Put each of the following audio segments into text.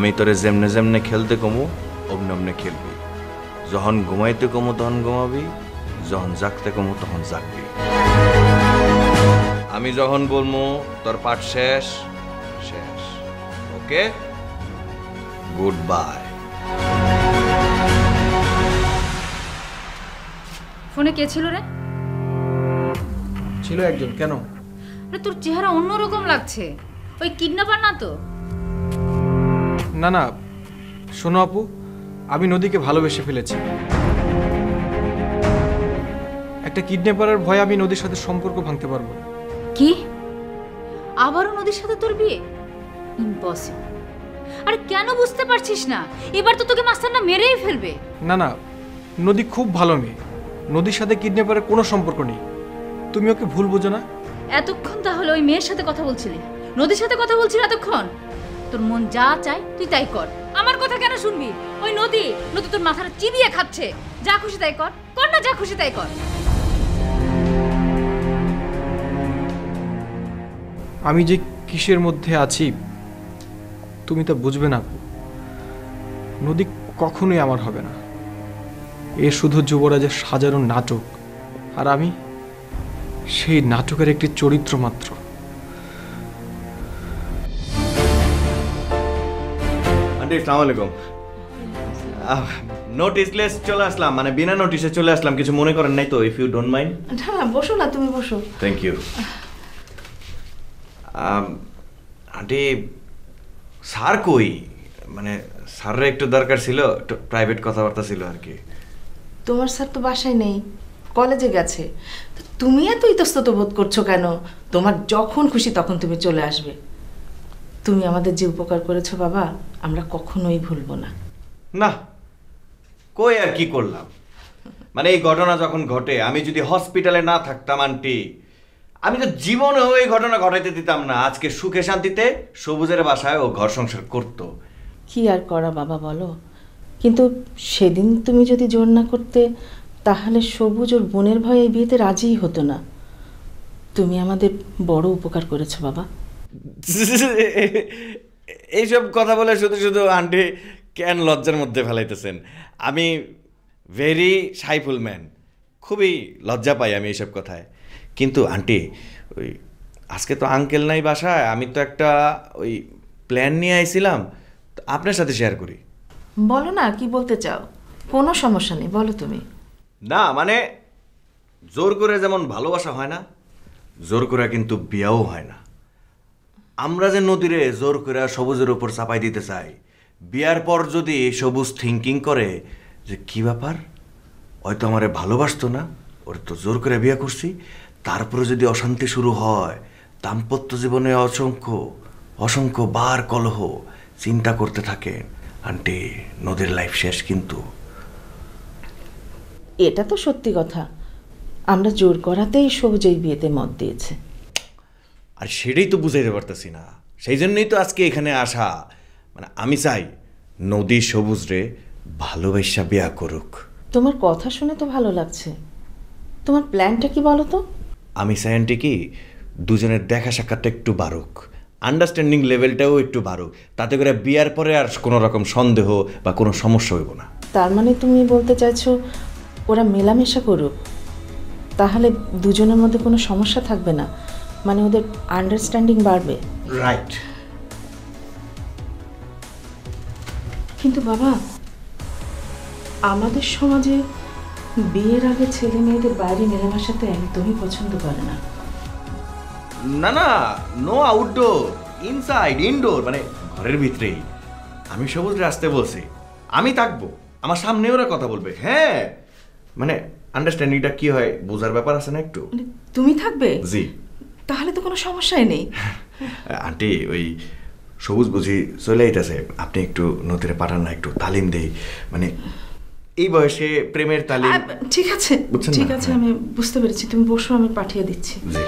আমি তোরে যেমনে যেমনে খেলতে কমু অমনে অমনে খেলবি। যখন ঘুমাইতে কমু তখন ঘুমাবি যখন জাগতে কমু তখন জাগবি। আমি যখন বলব তোর পাঠ শেষ শেষ ওকে? গুড বাই ফোনে কে ছিল রে? ছিল একজন কেন? আরে তোর চেহারা অন্যরকম লাগছে। ওই কিডন্যাপার না তো? না না। শোনো আপু আমি নদীকে ভালোবেসে ফেলেছি। একটা কিডন্যাপারের ভয়ে আমি নদীর সাথে সম্পর্ক ভাঙতে পারব না। কি? আবারও নদীর সাথে তোর বিয়ে? ইম্পসিবল আরে কেন বুঝতে পারছিস না? এবার তো তোকে মাস্টারটা মেরেই ফেলবে। না না নদী খুব ভালো মেয়ে। নদীর সাথে কিডন্যাপারের কোনো সম্পর্ক নেই। তুমি ওকে ভুল বোঝো না। এতক্ষণ তাহলে ওই মেয়ের সাথে কথা বলছিলি? নদীর সাথে কথা বলছিলি এতক্ষণ? তোর মন যা চায় তুই তাই কর। আমার কথা কেন শুনবি? ওই নদী নদী তোর মাথাটা চিবিয়ে খাচ্ছে। যা খুশি তাই কর। কর না যা খুশি তাই কর। আমি যে কিসের মধ্যে আছি, তুমি তা বুঝবে না নদী কখনোই আমার হবে না। এ শুধু যুবরাজের সাজানো নাটক, আর আমি সেই নাটকের একটি চরিত্র মাত্র। আন্টি সালাম আলাইকুম নোটিসলেস চলে আসলাম মানে বিনা নোটিসে চলে আসলাম কিছু মনে করেন নাই তো ইফ ইউ ডোন্ট মাইন্ড না না বসো না তুমি বসো। থ্যাংক ইউ আন্টি স্যার কই? মানে স্যারের একটু দরকার ছিল একটু প্রাইভেট কথাবার্তা ছিল আর কি। তোমার স্যার তো বাসায় নেই কলেজে গেছে। তুমি এত ইতস্তত বোধ করছ কেন? তোমার যখন খুশি তখন তুমি চলে আসবে। তুমি আমাদের যে উপকার করেছ বাবা আমরা কখনোই ভুলবো না। না কই আর কি করলাম? মানে এই ঘটনা যখন ঘটে আমি যদি হসপিটালে না থাকতাম আন্টি আমি তো জীবনেও এই ঘটনা ঘটাইতে দিতাম না। আজকে সুখে শান্তিতে সবুজের বাসায় ও ঘর সংসার করতো। কি আর করা বাবা বলো? কিন্তু সেদিন তুমি যদি জোর না করতে তাহলে সবুজ ওর বোনের ভয়ে এই বিয়েতে রাজিই হতো না। তুমি আমাদের বড় উপকার করেছ বাবা। এইসব কথা বলে শুধু শুধু আন্টি কেন লজ্জার মধ্যে ফেলাইতেছেন? আমি ভেরি সাইফুল ম্যান খুবই লজ্জা পাই আমি এইসব কথায়। কিন্তু আন্টি ওই আজকে তো আঙ্কেল নাই বাসায় আমি তো একটা ওই প্ল্যান নিয়ে আইছিলাম আপনার সাথে শেয়ার করি। বলো না কি বলতে চাও? কোনো সমস্যা নেই বলো তুমি। না মানে জোর করে যেমন ভালোবাসা হয় না জোর করে কিন্তু বিয়াও হয় না। আমরা যে নদীরে জোর করে সবুজের উপর চাপাই দিতে চাই, বিয়ার পর যদি সবুজ থিঙ্কিং করে যে কি ব্যাপার? হয়তো আমারে ভালোবাসতো না, ওর তো জোর করে বিয়া করছি, তারপরে যদি অশান্তি শুরু হয়, দাম্পত্য জীবনে অসংখ্য অসংখ্য বার কলহ চিন্তা করতে থাকেন আন্টি, নদীর লাইফ শেষ কিন্তু। এটা তো সত্যি কথা। আমরা জোর করাতেই সবুজ এই বিয়েতে মত দিয়েছে। আর সেটাই তো বুঝাইতে পারতেছি না। সেই জন্যই তো আজকে এখানে আসা। মানে আমি চাই নদী সবুজ রে ভালোবাসা বিয়া করুক। তোমার কথা শুনে তো ভালো লাগছে। তোমার প্ল্যানটা কি বলো তো আমি আন্টি কি দুজনের দেখা সাক্ষাৎটা একটু বাড়ুক। আন্ডারস্ট্যান্ডিং লেভেলটাও একটু বাড়ুক। তাতে করে বিয়ার পরে আর কোনো রকম সন্দেহ বা কোনো সমস্যা হইব না। তার মানে তুমি বলতে চাইছো ওরা মেলামেশা করুক। তাহলে দুজনের মধ্যে কোনো সমস্যা থাকবে না। মানে ওদের আন্ডারস্ট্যান্ডিং বাড়বে। রাইট কিন্তু বাবা আমাদের সমাজে বিয়ের আগে ছেলে মেয়েদের বাইরে মেলামেশা তো একদমই পছন্দ করে না। না না নো আউটডোর ইনসাইড ইনডোর মানে ঘরের ভিতরেই। আমি সবুজরে আসতে বলছি আমি থাকব আমার সামনে ওরা কথা বলবে হ্যাঁ। মানে আন্ডারস্ট্যান্ডিংটা কি হয় বোঝার ব্যাপার আছে না একটু? মানে তুমি থাকবে? জি। তাহলে তো কোনো সমস্যাই নেই। আন্টি ওই সবুজ বুঝি চলে আইতেছে। আপনি একটু নদীরে পাঠান না একটু তালিম দেই। মানে এই বয়সে প্রেমের তালিম ঠিক আছে বুঝছেন ঠিক আছে আমি বুঝতে পেরেছি। তুমি বসো আমি পাঠিয়ে দিচ্ছি। জি।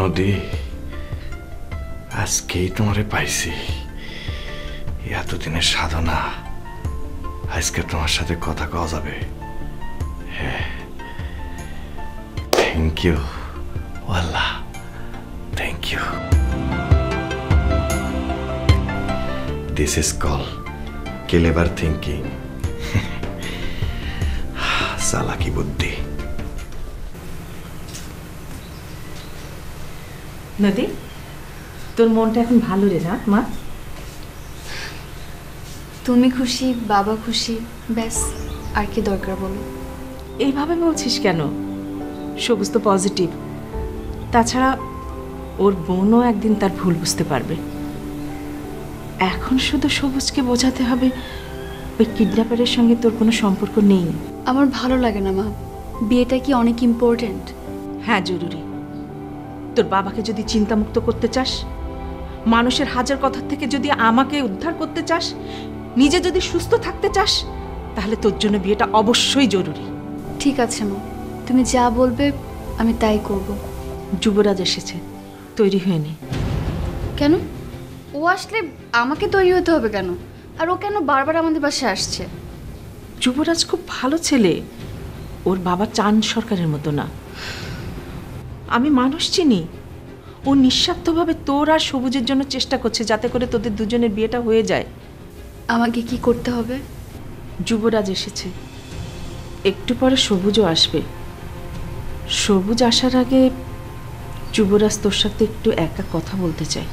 নদী আজকেই তোমারে পাইছি। এতদিনের সাধনা। আজকে তোমার সাথে কথা কওয়া যাবে। হ্যাঁ। Thank you Allah thank you this is call clever thinking সালাকি বুদ্ধি। নদী, তোর মনটা এখন ভালো রে না, মা? তুমি খুশি বাবা খুশি ব্যাস আর কি দরকার বলো। এইভাবে বলছিস কেন? সবুজ তো পজিটিভ তাছাড়া ওর বোনও একদিন তার ভুল বুঝতে পারবে। এখন শুধু সবুজকে বোঝাতে হবে ওই কিডন্যাপারের সঙ্গে তোর কোনো সম্পর্ক নেই। আমার ভালো লাগে না মা। বিয়েটা কি অনেক ইম্পর্ট্যান্ট হ্যাঁ জরুরি। তোর বাবাকে যদি চিন্তামুক্ত করতে চাস মানুষের হাজার কথার থেকে যদি আমাকে উদ্ধার করতে চাস নিজে যদি সুস্থ থাকতে চাস তাহলে তোর জন্য বিয়েটা অবশ্যই জরুরি। ঠিক আছে মা। তুমি যা বলবে আমি তাই করব। যুবরাজ এসেছে। তৈরি হয়ে নে। কেন? ও আসলে আমাকে তৈরি হতে হবে কেন? আর ও কেন বারবার আমাদের বাসায় আসছে? যুবরাজ খুব ভালো ছেলে। ওর বাবা চান সরকারের মতো না। আমি মানুষ চিনি। ও নিঃস্বার্থভাবে তোর আর সবুজের জন্য চেষ্টা করছে যাতে করে তোদের দুজনের বিয়েটা হয়ে যায়। আমাকে কি করতে হবে? যুবরাজ এসেছে। একটু পরে সবুজও আসবে। সবুজ আসার আগে যুবরাজ তোর সাথে একটু একা কথা বলতে চাই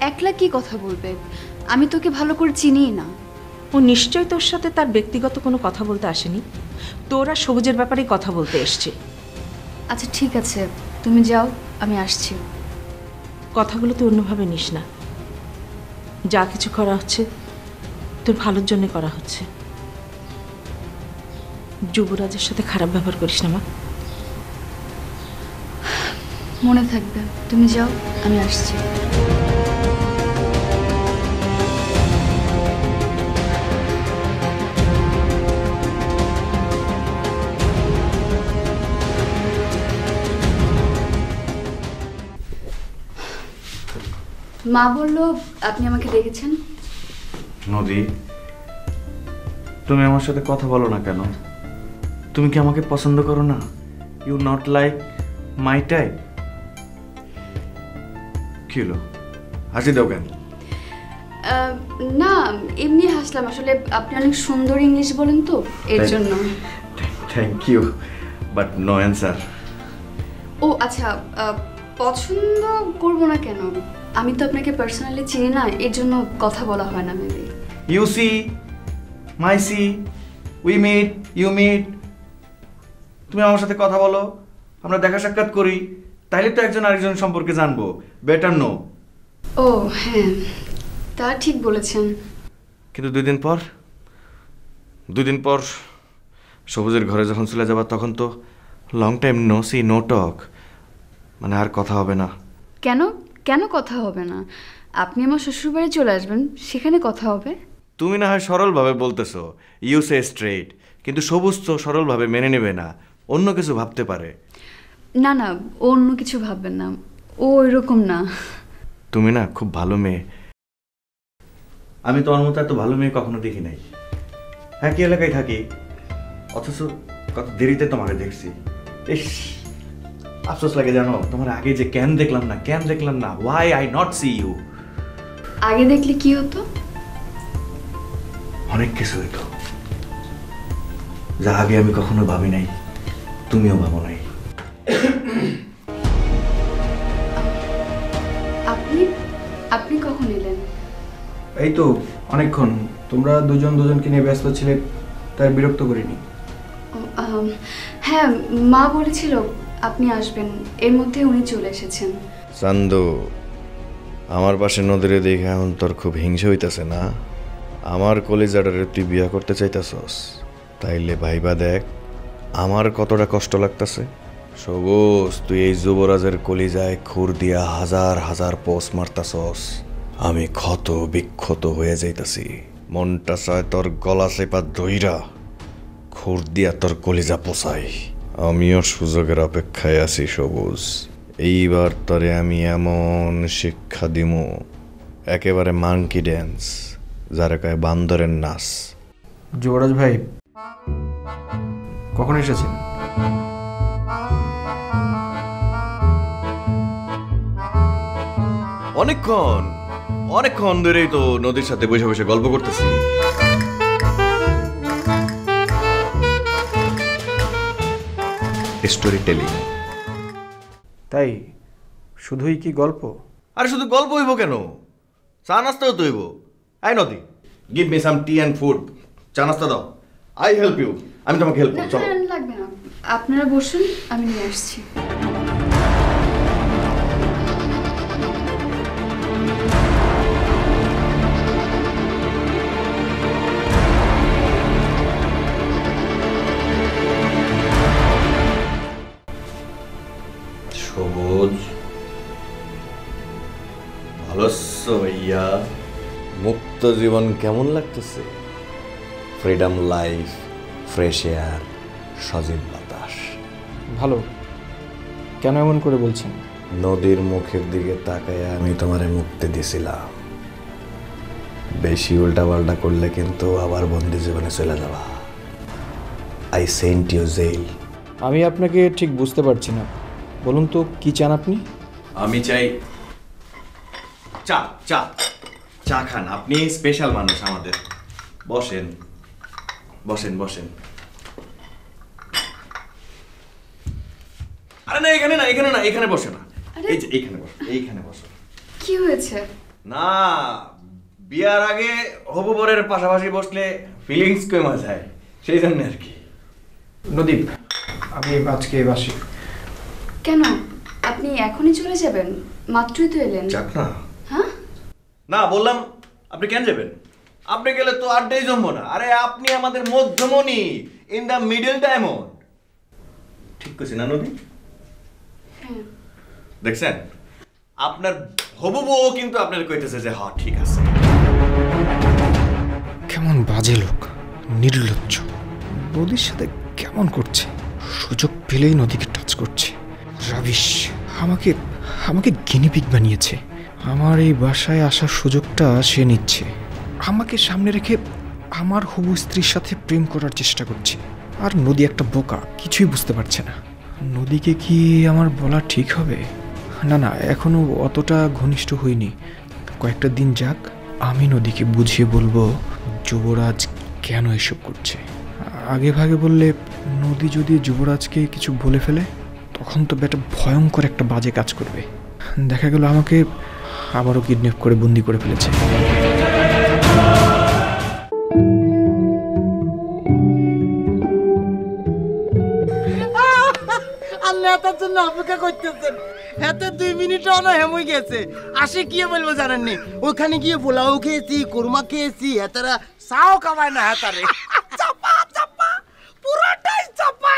একলা কি কথা বলবে? আমি তোকে ভালো করে চিনিই না। ও নিশ্চয়ই তোর সাথে তার ব্যক্তিগত কোনো কথা বলতে আসেনি। তোর সবুজের ব্যাপারেই কথা বলতে এসছে। আচ্ছা ঠিক আছে। তুমি যাও আমি আসছি। কথাগুলো তুই অন্যভাবে নিস না। যা কিছু করা হচ্ছে, তোর ভালোর জন্য করা হচ্ছে। যুবরাজের সাথে খারাপ ব্যবহার করিস না, মা। মনে থাকবে। তুমি যাও, আমি আসছি। মা বলল আপনি আমাকে ডেকেছেন। নদী তুমি আমার সাথে কথা বলো না কেন? তুমি কি আমাকে পছন্দ করো না? You not like my type কি হলো? হাসি দাও কেন? না এমনি হাসলাম। আসলে আপনি অনেক সুন্দর ইংলিশ বলেন তো এর জন্য। Thank you but no answer ও আচ্ছা পছন্দ করব না কেন? আমি তো আপনাকে পার্সোনালি চিনি না এর জন্য কথা বলা হয় না maybe you see my see we meet you meet তুমি আমার সাথে কথা বলো আমরা দেখা সাক্ষাৎ করি তাইলে তো একজন আরেকজন সম্পর্কে জানব। বেটার নো ও হ্যাঁ তা ঠিক বলেছেন। কিন্তু দুই দিন পর দুই দিন পর সবুজের ঘরে যখন চলে যাবা তখন তো long time no see no talk মানে আর কথা হবে না। কেন? কেন কথা হবে না? আপনি আমার শ্বশুরবাড়ি চলে আসবেন সেখানে কথা হবে। তুমি না হয় সরলভাবে বলতেছো ইউ সে স্ট্রেট কিন্তু সবুজ তো সরলভাবে মেনে নেবে না অন্য কিছু ভাবতে পারে। না না ও অন্য কিছু ভাববেন না ও এরকম না। তুমি না খুব ভালো মেয়ে। আমি তো মতো এত ভালো মেয়ে কখনো দেখি নাই। একই এলাকায় থাকি অথচ কত দেরিতে তোমাকে দেখছি। ইস! আফসোস লাগে জানো তোমার আগে যে কেন দেখলাম না কেন দেখলাম না why I not see you আগে দেখলে কি হতো? অনেক কিছু হইতো। যা আগে আমি কখনো ভাবি নাই তুমিও ভাবো নাই। আপনি আপনি কখন এলেন? এই তো অনেকক্ষণ। তোমরা দুজন দুজনকে নিয়ে ব্যস্ত ছিলে তাই বিরক্ত করিনি। হ্যাঁ মা বলেছিল আপনি আসবেন। এর মধ্যে উনি চলে এসেছেন। চান্দু, আমার পাশে নদীরে দেখে এখন তোর খুব হিংসা হইতাছে না? আমার কলিজাডারে তুই বিয়া করতে চাইতাছস। তাইলে ভাইবা দেখ, আমার কতটা কষ্ট লাগতাছে। সবুজ, তুই এই যুবরাজের কলিজায় খুর দিয়া হাজার হাজার পোষ মারতাছস। আমি ক্ষত বিক্ষত হয়ে যাইতাছি। মনটা চায় তোর গলা চেপা দইরা খুর দিয়া তোর কলিজা পোষাই। আমিও সুযোগের অপেক্ষায় আছি সবুজ। এইবার তরে আমি এমন শিক্ষা দিমু একেবারে মাংকি ড্যান্স যারা কয় বান্দরের নাচ। যুবরাজ ভাই কখন এসেছেন? অনেকক্ষণ অনেকক্ষণ ধরেই তো নদীর সাথে বসে বসে গল্প করতেছি। স্টোরি টেলিং তাই শুধুই কি গল্প? আরে শুধু গল্প হইব কেন? চা নাস্তাও তো হইব। I Nadi give me some tea and food চা নাস্তা দাও। আই হেল্প ইউ আমি তোমাকে হেল্প করব চলো। লাগবে না। আপনারা বসুন আমি নিয়ে আসছি। জীবন কেমন লাগতেছে? ফ্রিডম লাইফ ফ্রেশ এয়ার সজীব বাতাস। ভালো। কেন এমন করে বলছেন? নদীর মুখের দিকে তাকায় আমি তোমারে মুক্তি দিছিলাম। বেশি উল্টাপাল্টা করলে কিন্তু আবার বন্দি জীবনে চলে যাবা। আই সেন্ট ইউ জেল আমি আপনাকে ঠিক বুঝতে পারছি না। বলুন তো কি চান আপনি? আমি চাই চা চা। চা খান। আপনি স্পেশাল মানুষ আমাদের। বসেন। বসেন বসেন। আরে না এখানে না এখানে না এখানে বসে না। এই যে এইখানে বসো এইখানে বসো। কি হয়েছে? না বিয়ার আগে হবু বরের পাশাপাশি বসলে ফিলিংস কমা যায় সেই জন্য আর কি। নদীপ আমি আজকে বাসি। কেন? আপনি এখনই চলে যাবেন? মাত্রই তো এলেন। যাক না। বললাম আপনি কেন যাবেন? আপনি গেলে তো আড্ডাই জমবো না। আরে আপনি আমাদের মধ্যমণি ইন দ্য মিডল ডায়মন্ড ঠিক করছি না নদী হ্যাঁ। দেখছেন? আপনার হবু বউ কিন্তু আপনার কইতেছে যে হ্যাঁ ঠিক আছে। কেমন বাজে লোক নির্লজ্জ। নদীর সাথে কেমন করছে? সুযোগ পেলেই নদীকে টাচ করছে। রাবিশ আমাকে আমাকে গিনিপিক বানিয়েছে। আমার এই বাসায় আসার সুযোগটা সে নিচ্ছে। আমাকে সামনে রেখে আমার হবু স্ত্রীর সাথে প্রেম করার চেষ্টা করছে। আর নদী একটা বোকা, কিছুই বুঝতে পারছে না। নদীকে কি আমার বলা ঠিক হবে? না না, এখনও অতটা ঘনিষ্ঠ হইনি। কয়েকটা দিন যাক, আমি নদীকে বুঝিয়ে বলব, যুবরাজ কেন এসব করছে? আগে ভাগে বললে, নদী যদি যুবরাজকে কিছু বলে ফেলে, তখন তো বেটা ভয়ঙ্কর একটা বাজে কাজ করবে। দেখা গেল আমাকে আবারও কিডন্যাপ করে বন্দি করে ফেলেছে। আল্লাহ তার জন্য অপেক্ষা করতেছেন। হাতে দুই মিনিট অন হেমই গেছে। আসে কি বলব জানেননি? ওখানে গিয়ে পোলাও খেয়েছি, কোরমা খেয়েছি হেতারা চাও কামায় না হেতারে চাপা চাপা পুরোটাই চাপা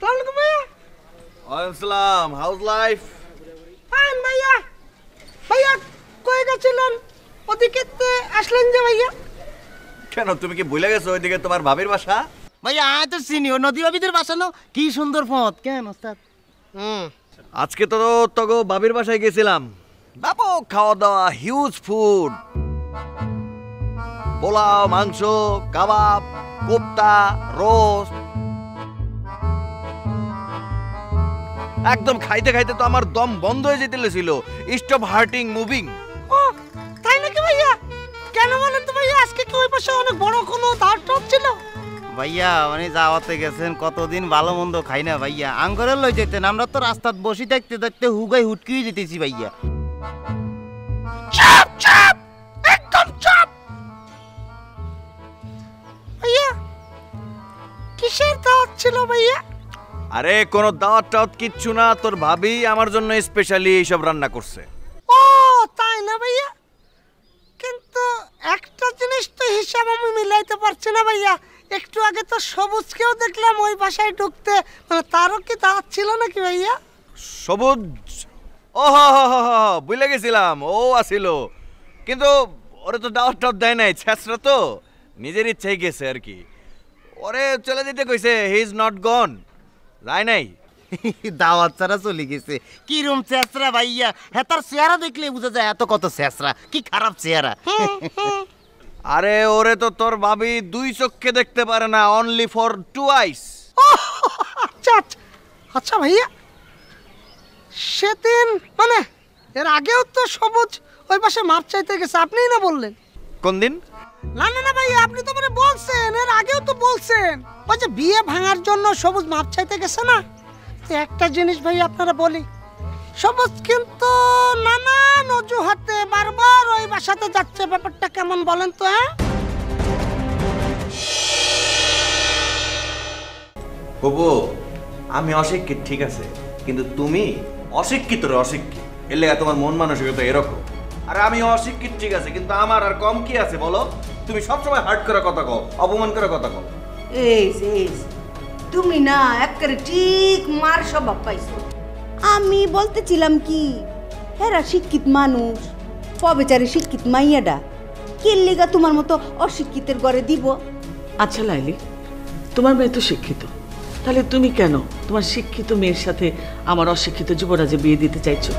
তাহলে ভাইয়া আসসালাম হাউস লাইফ ফাইন ভাইয়া। ভাইয়া কয়ে গেছিলেন? ওদিকে আসলেন যে ভাইয়া। কেন তুমি কি ভুলে গেছো ওইদিকে তোমার ভাবির বাসা? ভাইয়া আয় তো চিনি ও নদী বাবিদের বাসানো কি সুন্দর পথ কেন ওস্তাদ? হুম। আজকে তো তগো বাবির বাসায় গেছিলাম। ব্যাপক খাওয়া দাওয়া হিউজ ফুড পোলাও মাংস কাবাব কোপ্তা রোস্ট একদম খাইতে খাইতে তো আমার দম বন্ধ হয়ে যেতে ছিল স্টপ হার্টিং মুভিং ও তাই নাকি ভাইয়া? কেন বলেন তো ভাইয়া আজকে কি ওই পাশে অনেক বড় কোনো দাঁড় টপ ছিল? ভাইয়া মানে যাওয়াতে গেছেন কতদিন ভালো মন্দ খাই না ভাইয়া। আঙ্গরে লই যেতেন আমরা তো রাস্তাত বসি থাকতে থাকতে হুগাই হুটকিয়ে যেতেছি ভাইয়া। চাপ চাপ! একদম চাপ! ভাইয়া কিসের দাঁত ছিল ভাইয়া? আরে কোনো দাওয়াত টাওয়াত কিচ্ছু না। তোর ভাবি আমার জন্য স্পেশালি এইসব রান্না করছে। ও তাই না ভাইয়া? কিন্তু একটা জিনিস তো হিসাব আমি মিলাইতে পারছি না ভাইয়া। একটু আগে তো সবুজকেও দেখলাম ওই বাসায় ঢুকতে। মানে তারও কি দাঁত ছিল নাকি ভাইয়া? সবুজ? ও হ ভুলে গেছিলাম। ও আসিল কিন্তু ওরে তো দাওয়াত টাওয়াত দেয় নাই ছেঁচড়া তো। নিজের ইচ্ছাই গেছে আর কি। ওরে চলে যেতে কইছে হি ইজ নট গন। যায় নাই। দাওয়াত ছাড়া চলে গেছে। কি রুম চেঁচরা ভাইয়া? হ্যাঁ তার চেহারা দেখলে বোঝা যায় এত কত চেঁচরা কি খারাপ চেহারা। আরে ওরে তো তোর ভাবি দুই চোখে দেখতে পারে না অনলি ফর টু আইস আচ্ছা আচ্ছা আচ্ছা ভাইয়া সেদিন মানে এর আগেও তো সবুজ ওই পাশে মাপ চাইতে গেছে আপনিই না বললেন। কোন দিন না না না ভাইয়া আপনি তো মানে বলছেন, এর আগেও তো বলছেন। বিয়ে ভাঙার জন্য সবুজ মাপ চাইতে গেছে না? একটা জিনিস ভাই আপনারা বলি, সবুজ কিন্তু নানান অজুহাতে বারবার ওই বাসাতে যাচ্ছে, ব্যাপারটা কেমন বলেন তো হ্যাঁ? আমি অশিক্ষিত, ঠিক আছে। কিন্তু তুমি অশিক্ষিত রে অশিক্ষিত। এর লেগে তোমার মন মানসিকতা এরকম। আর আমি অশিক্ষিত ঠিক আছে কিন্তু আমার আর কম কি আছে বলো? তুমি সবসময় হার্ট করে কথা কও অপমান করে কথা কও। এই এই তুমি না একেবারে ঠিক মার স্বভাব পাইছো। আমি বলতেছিলাম কি হেরা শিক্ষিত মানুষ পবেচারে শিক্ষিত মাইয়াডা কে লেগা তোমার মতো অশিক্ষিতের ঘরে দিব? আচ্ছা লাইলি তোমার মেয়ে তো শিক্ষিত। তাহলে তুমি কেন তোমার শিক্ষিত মেয়ের সাথে আমার অশিক্ষিত যুবরাজে বিয়ে দিতে চাইছো?